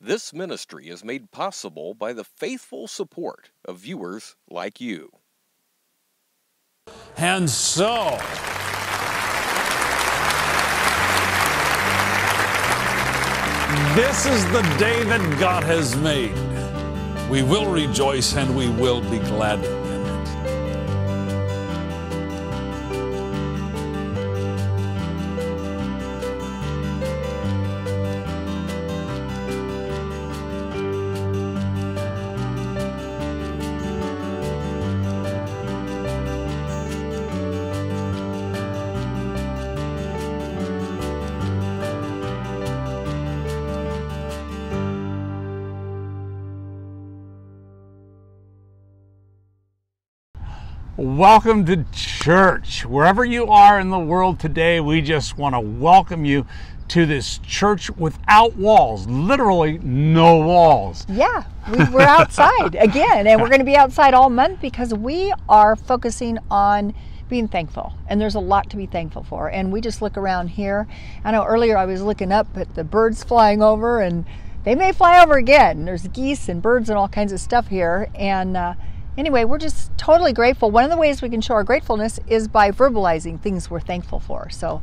This ministry is made possible by the faithful support of viewers like you. And so, this is the day that God has made. We will rejoice and we will be glad Welcome to church. Wherever you are in the world today, we just want to welcome you to this church without walls. Literally, no walls. Yeah, we, we're outside again, and we're going to be outside all month because we are focusing on being thankful. And there's a lot to be thankful for. And we just look around here. I know earlier I was looking up at the birds flying over, and they may fly over again. There's geese and birds and all kinds of stuff here. And uh, anyway, we're just totally grateful. One of the ways we can show our gratefulness is by verbalizing things we're thankful for. So,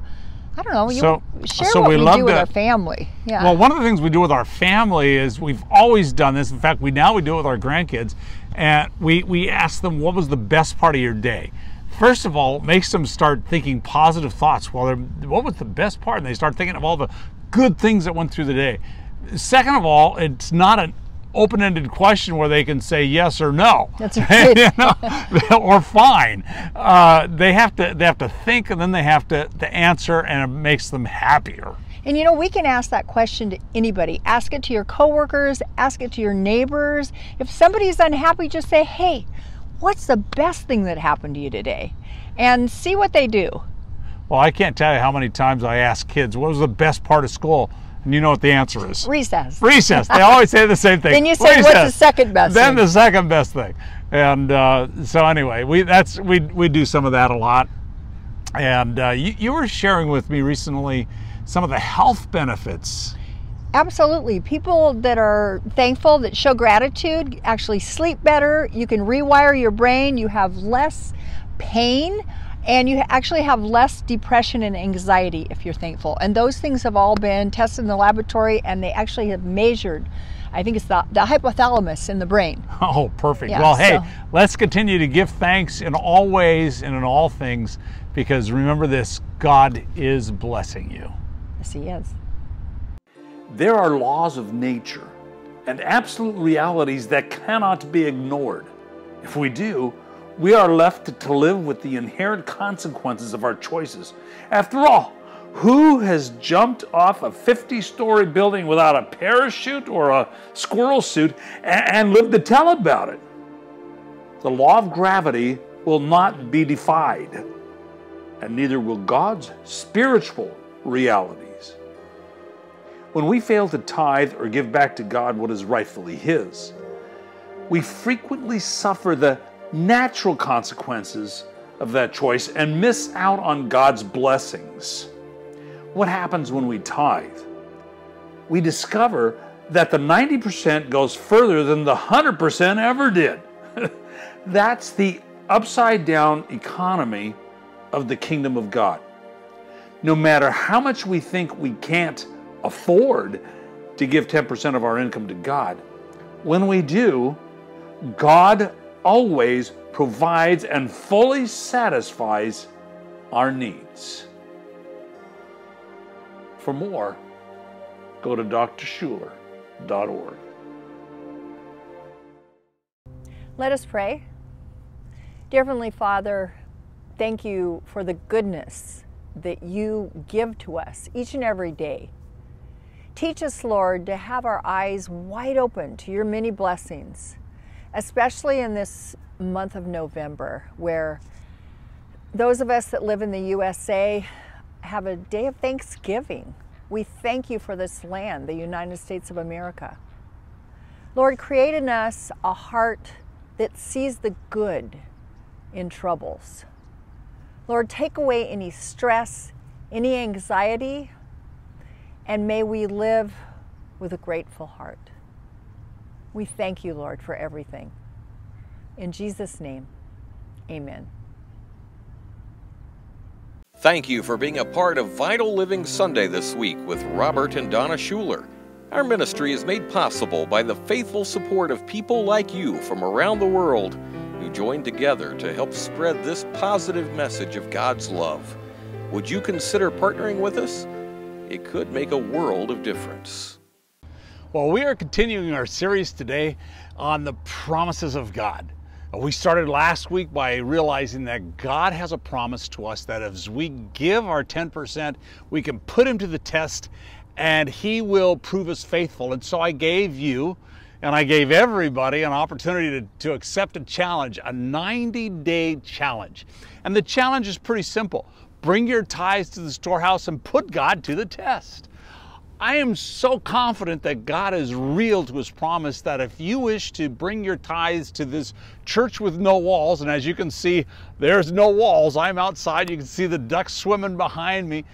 I don't know. You So- share so what we we, do with our family. Yeah. Well, one of the things we do with our family is we've always done this. In fact, we now we do it with our grandkids, and we we ask them what was the best part of your day. First of all, makes them start thinking positive thoughts. Well, they're, what was the best part? And they start thinking of all the good things that went through the day. Second of all, it's not an open-ended question where they can say yes or no. That's right. You know, or fine. Uh, they have to they have to think and then they have to, to answer, and it makes them happier. And you know, we can ask that question to anybody. Ask it to your coworkers, ask it to your neighbors. If somebody's unhappy, just say, hey, what's the best thing that happened to you today? And see what they do. Well, I can't tell you how many times I ask kids, what was the best part of school? And you know what the answer is. Recess. Recess. They always say the same thing. Then you say, what's the second best thing? Then thing? the second best thing. And uh, so anyway, we that's we we do some of that a lot. And uh, you, you were sharing with me recently some of the health benefits. Absolutely. People that are thankful, that show gratitude, actually sleep better. You can rewire your brain. You have less pain and you actually have less depression and anxiety if you're thankful. And those things have all been tested in the laboratory and they actually have measured, I think it's the, the hypothalamus in the brain. Oh, perfect. Yeah, well, hey, so- let's continue to give thanks in all ways and in all things because remember this God is blessing you. Yes, he is. There are laws of nature and absolute realities that cannot be ignored. If we do, we are left to live with the inherent consequences of our choices. After all, who has jumped off a 50 story building without a parachute or a squirrel suit and lived to tell about it? The law of gravity will not be defied, and neither will God's spiritual realities. When we fail to tithe or give back to God what is rightfully His, we frequently suffer the natural consequences of that choice and miss out on God's blessings. What happens when we tithe? We discover that the 90% goes further than the 100% ever did. That's the upside down economy of the kingdom of God no matter how much we think we can't afford to give 10% of our income to God, when we do, God always provides and fully satisfies our needs. For more, go to drschuller.org. Let us pray. Dear Heavenly Father, thank you for the goodness that you give to us each and every day. Teach us, Lord, to have our eyes wide open to your many blessings, especially in this month of November, where those of us that live in the USA have a day of Thanksgiving. We thank you for this land, the United States of America. Lord, create in us a heart that sees the good in troubles. Lord, take away any stress, any anxiety, and may we live with a grateful heart. We thank you, Lord, for everything. In Jesus' name, amen. Thank you for being a part of Vital Living Sunday this week with Robert and Donna Schuller. Our ministry is made possible by the faithful support of people like you from around the world who join together to help spread this positive message of God's love. Would you consider partnering with us? It could make a world of difference. Well, we are continuing our series today on the promises of God. We started last week by realizing that God has a promise to us that as we give our 10%, we can put Him to the test and He will prove us faithful. And so I gave you and I gave everybody an opportunity to, to accept a challenge, a 90 day challenge. And the challenge is pretty simple bring your tithes to the storehouse and put God to the test. I am so confident that God is real to his promise that if you wish to bring your tithes to this church with no walls, and as you can see, there's no walls. I'm outside. You can see the ducks swimming behind me.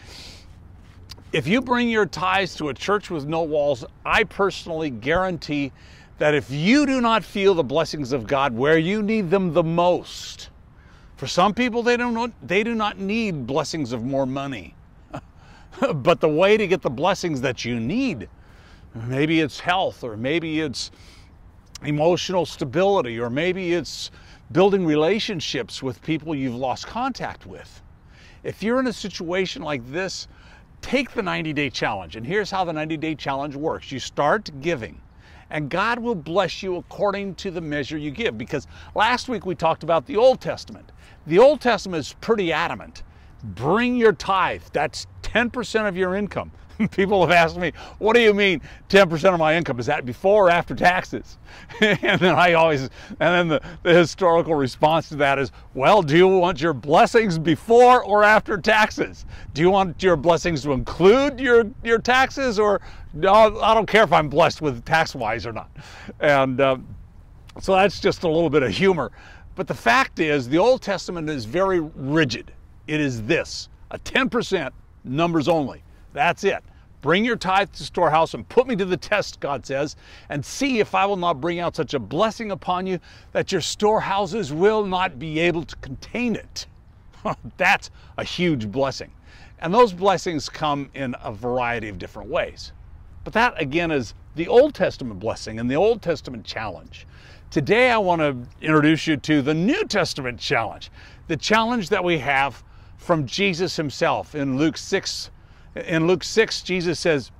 If you bring your tithes to a church with no walls, I personally guarantee that if you do not feel the blessings of God where you need them the most, for some people, they, don't, they do not need blessings of more money. but the way to get the blessings that you need, maybe it's health, or maybe it's emotional stability, or maybe it's building relationships with people you've lost contact with. If you're in a situation like this, take the 90 day challenge. And here's how the 90 day challenge works you start giving, and God will bless you according to the measure you give. Because last week we talked about the Old Testament. The Old Testament is pretty adamant bring your tithe. That's 10% of your income. People have asked me, what do you mean 10% of my income? Is that before or after taxes? and then I always, and then the, the historical response to that is, well, do you want your blessings before or after taxes? Do you want your blessings to include your, your taxes or no, I don't care if I'm blessed with tax wise or not. And um, so that's just a little bit of humor. But the fact is, the Old Testament is very rigid. It is this a 10% numbers only. That's it. Bring your tithe to storehouse and put me to the test, God says, and see if I will not bring out such a blessing upon you that your storehouses will not be able to contain it. That's a huge blessing. And those blessings come in a variety of different ways. But that, again, is the Old Testament blessing and the Old Testament challenge. Today, I want to introduce you to the New Testament challenge, the challenge that we have from Jesus himself. In Luke 6, in Luke 6, Jesus says,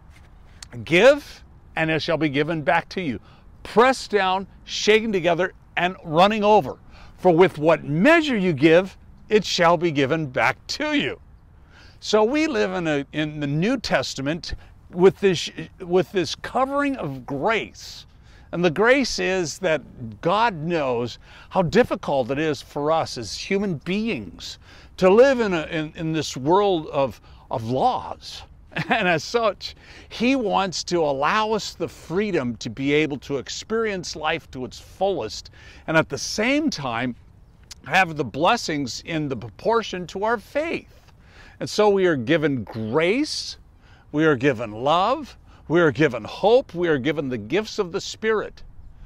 Give, and it shall be given back to you. Pressed down, shaken together, and running over. For with what measure you give, it shall be given back to you. So we live in, a, in the New Testament with this, with this covering of grace. And the grace is that God knows how difficult it is for us as human beings to live in, a, in, in this world of, of laws. And as such, He wants to allow us the freedom to be able to experience life to its fullest and at the same time have the blessings in the proportion to our faith. And so we are given grace, we are given love, we are given hope, we are given the gifts of the Spirit.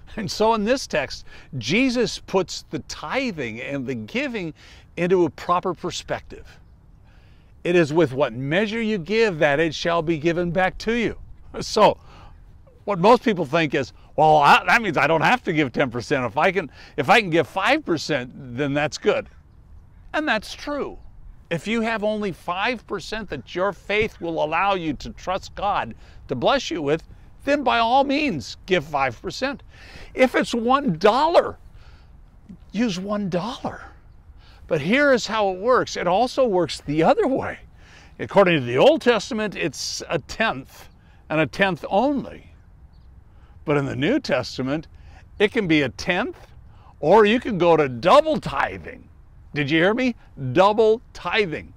And so in this text, Jesus puts the tithing and the giving into a proper perspective. It is with what measure you give that it shall be given back to you. So, what most people think is, well, I, that means I don't have to give 10%. If I can, if I can give 5%, then that's good. And that's true. If you have only 5% that your faith will allow you to trust God to bless you with, then by all means give 5%. If it's $1, use $1. But here is how it works it also works the other way. According to the Old Testament, it's a tenth and a tenth only. But in the New Testament, it can be a tenth or you can go to double tithing. Did you hear me? Double tithing.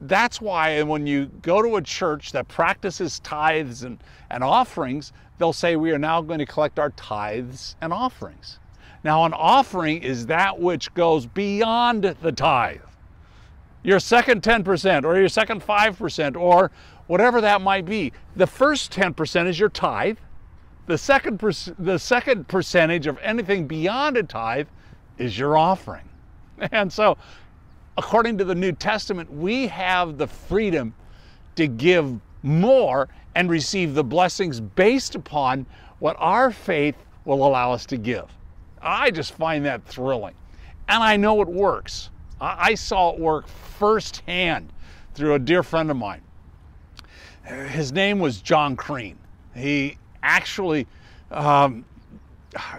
That's why when you go to a church that practices tithes and, and offerings, they'll say, We are now going to collect our tithes and offerings. Now, an offering is that which goes beyond the tithe. Your second 10% or your second 5% or whatever that might be. The first 10% is your tithe, The second, the second percentage of anything beyond a tithe is your offering. And so, according to the New Testament, we have the freedom to give more and receive the blessings based upon what our faith will allow us to give. I just find that thrilling. And I know it works. I saw it work firsthand through a dear friend of mine. His name was John Crean. He actually um,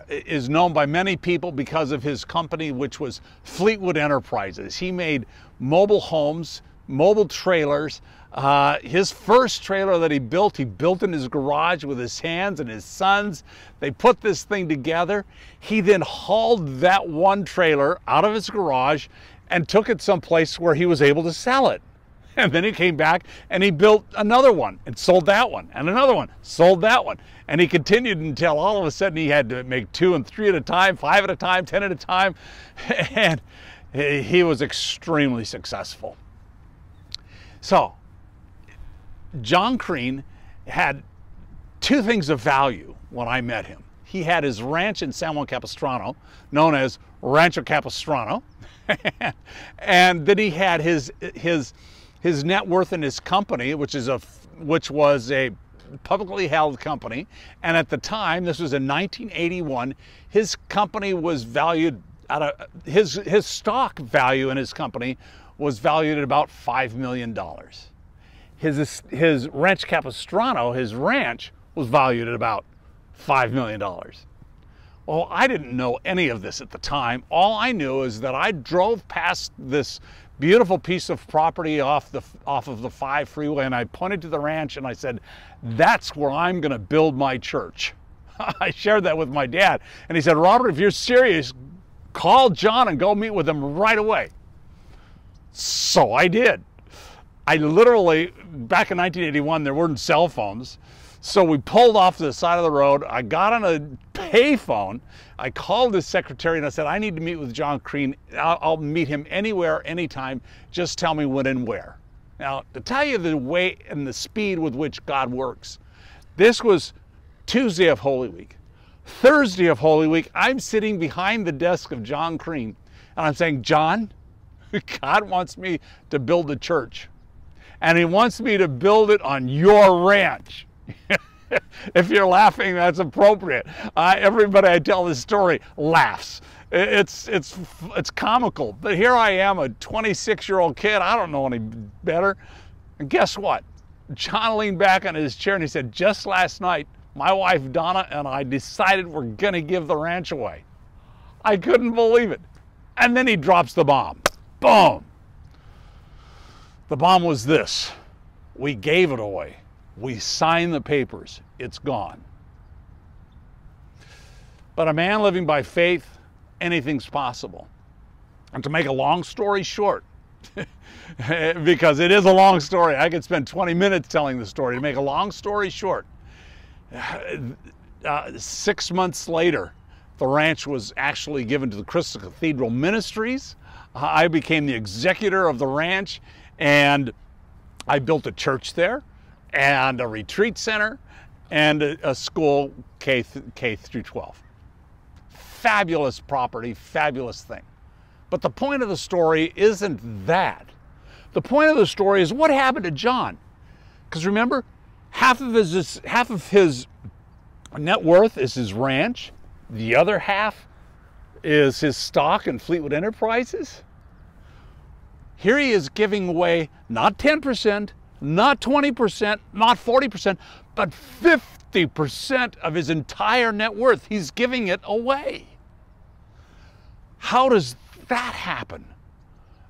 is known by many people because of his company, which was Fleetwood Enterprises. He made mobile homes, mobile trailers. Uh, his first trailer that he built, he built in his garage with his hands and his sons. They put this thing together. He then hauled that one trailer out of his garage and took it someplace where he was able to sell it. And then he came back and he built another one and sold that one and another one, sold that one. And he continued until all of a sudden he had to make two and three at a time, five at a time, 10 at a time. And he was extremely successful. So, John Crean had two things of value when I met him. He had his ranch in San Juan Capistrano, known as Rancho Capistrano, and then he had his his his net worth in his company, which is a which was a publicly held company, and at the time, this was in 1981, his company was valued at a his his stock value in his company was valued at about five million dollars. His his ranch Capistrano, his ranch, was valued at about five million dollars. Well, I didn't know any of this at the time. All I knew is that I drove past this beautiful piece of property off the off of the 5 freeway and I pointed to the ranch and I said, "That's where I'm going to build my church." I shared that with my dad and he said, "Robert, if you're serious, call John and go meet with him right away." So I did. I literally back in 1981 there weren't cell phones. So we pulled off to the side of the road. I got on a payphone. I called his secretary and I said, I need to meet with John Crean. I'll, I'll meet him anywhere, anytime. Just tell me when and where. Now, to tell you the way and the speed with which God works, this was Tuesday of Holy Week. Thursday of Holy Week, I'm sitting behind the desk of John Crean and I'm saying, John, God wants me to build a church. And he wants me to build it on your ranch. if you're laughing, that's appropriate. Everybody I tell this story laughs. It's it's it's comical. But here I am, a 26 year old kid. I don't know any better. And guess what? John leaned back on his chair and he said, "Just last night, my wife Donna and I decided we're going to give the ranch away." I couldn't believe it. And then he drops the bomb. Boom. The bomb was this. We gave it away. We sign the papers, it's gone. But a man living by faith, anything's possible. And to make a long story short, because it is a long story, I could spend 20 minutes telling the story. To make a long story short, uh, six months later, the ranch was actually given to the Crystal Cathedral Ministries. I became the executor of the ranch and I built a church there and a retreat center and a, school K, th- K through 12. Fabulous property, fabulous thing. But the point of the story isn't that. The point of the story is what happened to John. Because remember, half of his half of his net worth is his ranch. The other half is his stock in Fleetwood Enterprises. Here he is giving away not 10%, not 20%, not 40%, but 50% of his entire net worth. He's giving it away. How does that happen?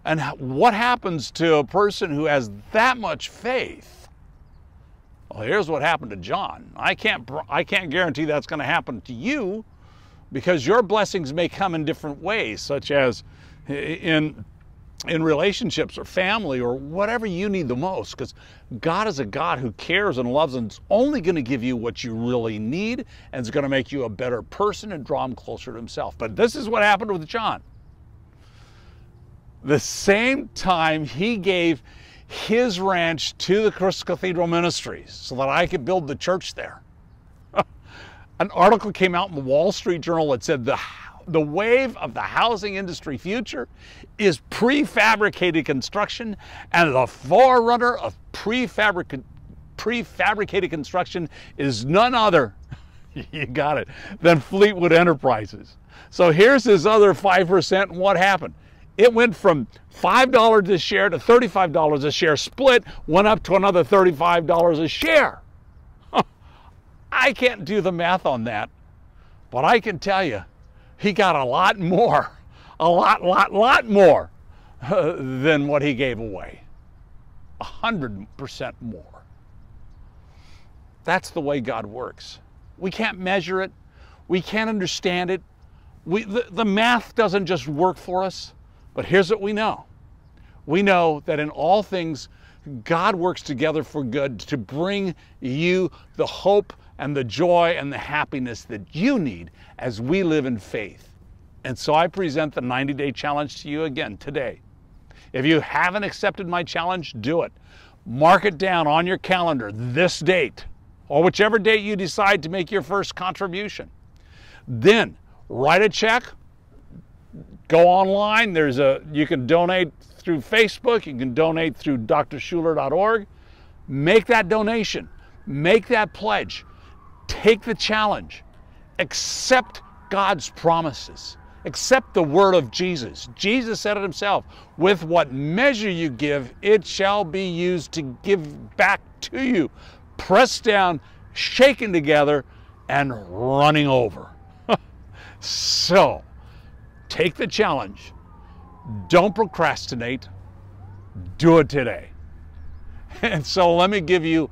And what happens to a person who has that much faith? Well, here's what happened to John. I can't, I can't guarantee that's going to happen to you because your blessings may come in different ways, such as in in relationships or family or whatever you need the most because God is a God who cares and loves and is only going to give you what you really need and is going to make you a better person and draw him closer to himself. But this is what happened with John. The same time he gave his ranch to the Christ Cathedral Ministries so that I could build the church there. an article came out in the Wall Street Journal that said the, the wave of the housing industry future is prefabricated construction, and the forerunner of prefabricated prefabricated construction is none other, you got it, than Fleetwood Enterprises. So here's this other 5%, and what happened? It went from $5 a share to $35 a share, split, went up to another $35 a share. I can't do the math on that, but I can tell you, he got a lot more, a lot, lot, lot more uh, than what he gave away. A hundred percent more. That's the way God works. We can't measure it. We can't understand it. We, the, the math doesn't just work for us, but here's what we know. We know that in all things, God works together for good to bring you the hope and the joy and the happiness that you need as we live in faith. And so I present the 90 day challenge to you again today. If you haven't accepted my challenge, do it. Mark it down on your calendar this date or whichever date you decide to make your first contribution. Then write a check, go online. There's a you can donate through Facebook, you can donate through drschuller.org. Make that donation. Make that pledge. Take the challenge. Accept God's promises. Accept the word of Jesus. Jesus said it himself with what measure you give, it shall be used to give back to you. Pressed down, shaken together, and running over. so, take the challenge. Don't procrastinate. Do it today. And so, let me give you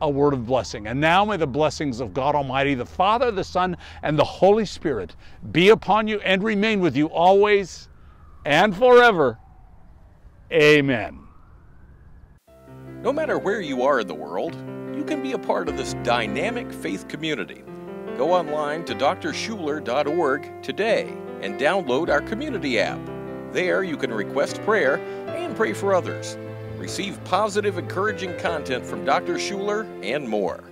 a word of blessing. And now may the blessings of God Almighty, the Father, the Son, and the Holy Spirit be upon you and remain with you always and forever. Amen. No matter where you are in the world, you can be a part of this dynamic faith community. Go online to drschuller.org today and download our community app. There you can request prayer and pray for others receive positive, encouraging content from Dr. Schuller, and more.